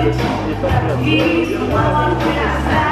He's the one